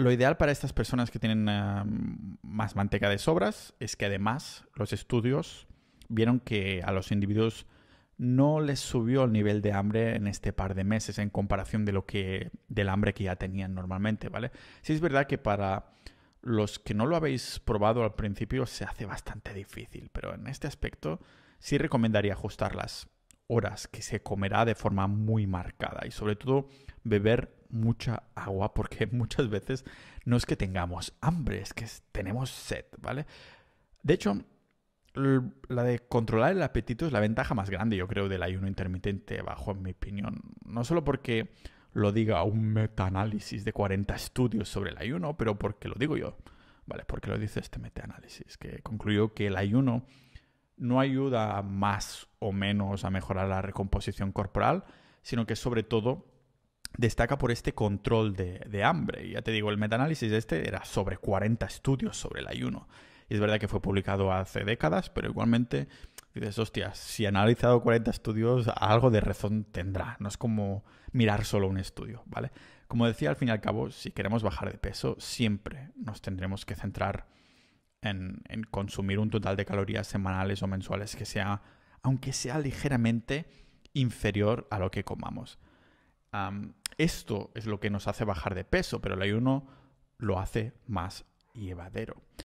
lo ideal para estas personas que tienen eh, más manteca de sobras es que además los estudios vieron que a los individuos no les subió el nivel de hambre en este par de meses en comparación de lo que del hambre que ya tenían normalmente, ¿vale? Sí es verdad que para los que no lo habéis probado al principio se hace bastante difícil, pero en este aspecto sí recomendaría ajustar las horas que se comerá de forma muy marcada y sobre todo beber mucha agua porque muchas veces no es que tengamos hambre, es que tenemos sed, ¿vale? De hecho, la de controlar el apetito es la ventaja más grande, yo creo, del ayuno intermitente, bajo mi opinión. No solo porque lo diga un metaanálisis de 40 estudios sobre el ayuno, pero porque lo digo yo, ¿vale? Porque lo dice este metaanálisis, que concluyó que el ayuno no ayuda más o menos a mejorar la recomposición corporal, sino que sobre todo destaca por este control de, hambre. Y ya te digo, el metaanálisis este era sobre 40 estudios sobre el ayuno. Y es verdad que fue publicado hace décadas, pero igualmente dices, hostia, si ha analizado 40 estudios, algo de razón tendrá. No es como mirar solo un estudio, ¿vale? Como decía, al fin y al cabo, si queremos bajar de peso, siempre nos tendremos que centrar en, consumir un total de calorías semanales o mensuales que sea, aunque sea ligeramente inferior a lo que comamos. esto es lo que nos hace bajar de peso, pero el ayuno lo hace más llevadero.